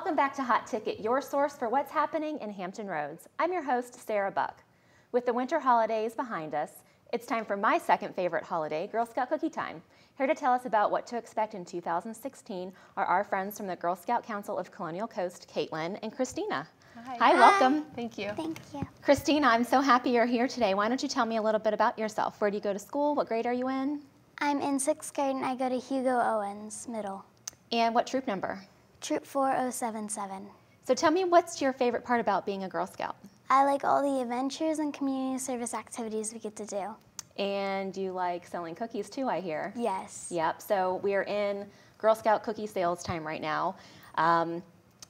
back to Hot Ticket, your source for what's happening in Hampton Roads. I'm your host, Sarah Buck. With the winter holidays behind us, it's time for my second favorite holiday, Girl Scout Cookie Time. Here to tell us about what to expect in 2016 are our friends from the Girl Scout Council of Colonial Coast, Caitlin and Christina. Hi. Hi, welcome. Thank you. Thank you. Christina, I'm so happy you're here today. Why don't you tell me a little bit about yourself? Where do you go to school? What grade are you in? I'm in sixth grade and I go to Hugo Owens Middle, And what troop number? Troop 4077. So tell me what's your favorite part about being a Girl Scout? I like all the adventures and community service activities we get to do. And you like selling cookies too, I hear. Yes. Yep, so we are in Girl Scout cookie sales time right now. Um,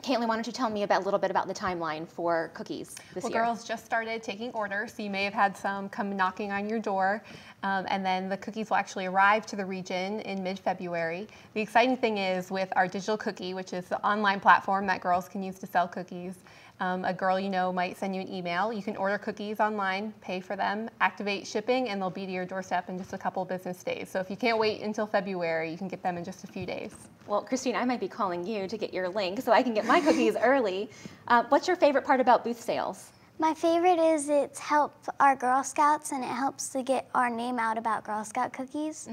Caitlin, why don't you tell me about, a little bit about the timeline for cookies this Well, year? girls just started taking orders, so you may have had some come knocking on your door, um, and then the cookies will actually arrive to the region in mid-February. The exciting thing is with our digital cookie, which is the online platform that girls can use to sell cookies. Um, a girl you know might send you an email. You can order cookies online, pay for them, activate shipping, and they'll be to your doorstep in just a couple business days. So if you can't wait until February, you can get them in just a few days. Well, Christine, I might be calling you to get your link so I can get my cookies early. Uh, what's your favorite part about booth sales? My favorite is it's helped our Girl Scouts and it helps to get our name out about Girl Scout cookies.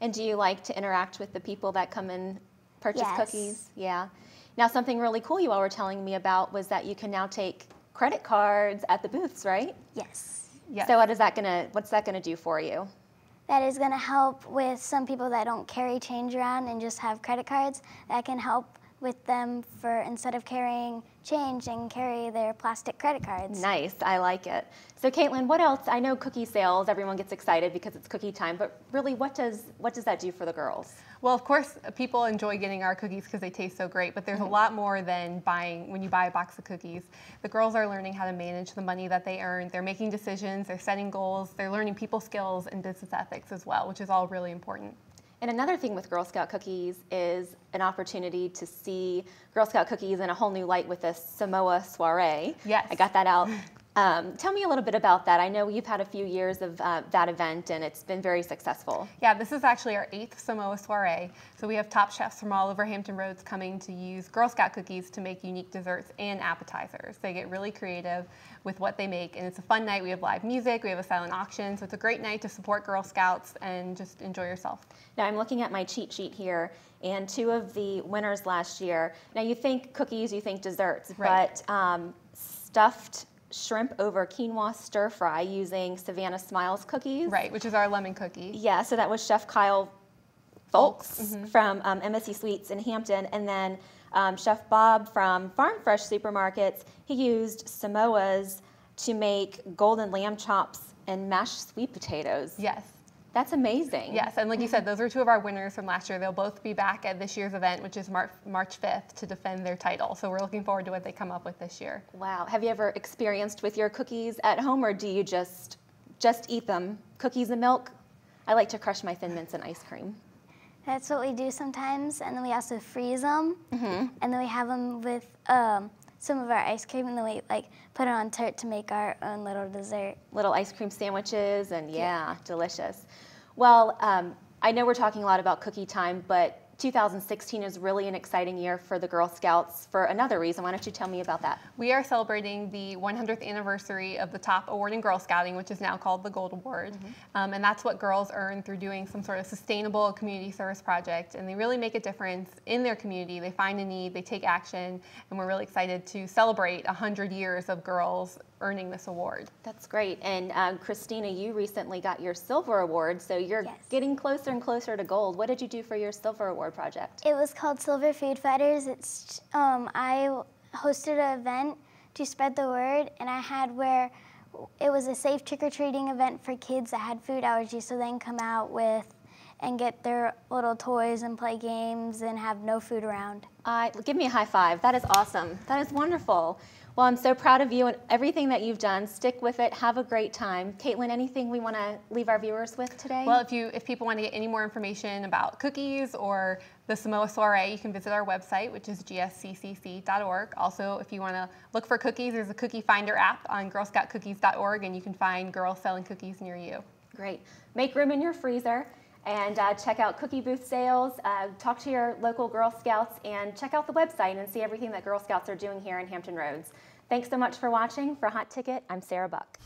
And do you like to interact with the people that come and purchase Yes. cookies? Yeah. Now, something really cool you all were telling me about was that you can now take credit cards at the booths, right? Yes. Yes. So what is that gonna, what's that gonna do for you? That is going to help with some people that don't carry change around and just have credit cards. That can help with them for instead of carrying change and carry their plastic credit cards. Nice, I like it. So Caitlin, what else? I know cookie sales, everyone gets excited because it's cookie time, but really what does, what does that do for the girls? Well, of course, people enjoy getting our cookies because they taste so great, but there's a mm-hmm. lot more than buying when you buy a box of cookies. The girls are learning how to manage the money that they earn. They're making decisions, they're setting goals, they're learning people skills and business ethics as well, which is all really important. And another thing with Girl Scout cookies is an opportunity to see Girl Scout cookies in a whole new light with a Samoa soiree. Yes. I got that out. Um, tell me a little bit about that. I know you've had a few years of uh, that event and it's been very successful. Yeah, this is actually our eighth Samoa soiree. So we have top chefs from all over Hampton Roads coming to use Girl Scout cookies to make unique desserts and appetizers. They get really creative with what they make, and it's a fun night. We have live music, we have a silent auction, so it's a great night to support Girl Scouts and just enjoy yourself. Now I'm looking at my cheat sheet here, and two of the winners last year. Now you think cookies, you think desserts, Right. but um, stuffed shrimp over quinoa stir fry using Savannah Smiles cookies. Right, which is our lemon cookie. Yeah, so that was Chef Kyle Folks Mm-hmm. from um, MSC Sweets in Hampton, and then um, Chef Bob from Farm Fresh Supermarkets. He used Samoas to make golden lamb chops and mashed sweet potatoes. Yes. That's amazing. Yes, and like you said, those are two of our winners from last year. They'll both be back at this year's event, which is Mar- March 5th, to defend their title. So we're looking forward to what they come up with this year. Wow. Have you ever experienced with your cookies at home, or do you just just eat them? Cookies and milk. I like to crush my thin mints in ice cream. That's what we do sometimes, and then we also freeze them, Mm-hmm. and then we have them with um, some of our ice cream, and then we like put it on tart to make our own little dessert. little ice cream sandwiches, and yeah, delicious. Well, um, I know we're talking a lot about cookie time, but 2016 is really an exciting year for the Girl Scouts for another reason. Why don't you tell me about that? We are celebrating the 100th anniversary of the top award in Girl Scouting, which is now called the Gold Award. Um, and that's what girls earn through doing some sort of sustainable community service project. And they really make a difference in their community. They find a need, they take action, and we're really excited to celebrate 100 years of girls earning this award. That's great. And um, Christina, you recently got your silver award, so you're Yes. getting closer and closer to gold. What did you do for your silver award project? It was called Silver Food Fighters. It's um, I hosted an event to spread the word, and I had where it was a safe trick or treating event for kids that had food allergies, so they can come out with and get their little toys and play games and have no food around. Uh, give me a high five. That is awesome. That is wonderful. Well, I'm so proud of you and everything that you've done. Stick with it. Have a great time. Caitlin, anything we want to leave our viewers with today? Well, if you if people want to get any more information about cookies or the Samoa Soiree, you can visit our website, which is gsccc.org. Also, if you want to look for cookies, there's a cookie finder app on girlscoutcookies.org, and you can find girls selling cookies near you. Great. Make room in your freezer. And uh, check out cookie booth sales, uh, talk to your local Girl Scouts, and check out the website and see everything that Girl Scouts are doing here in Hampton Roads. Thanks so much for watching. For Hot Ticket, I'm Sarah Buck.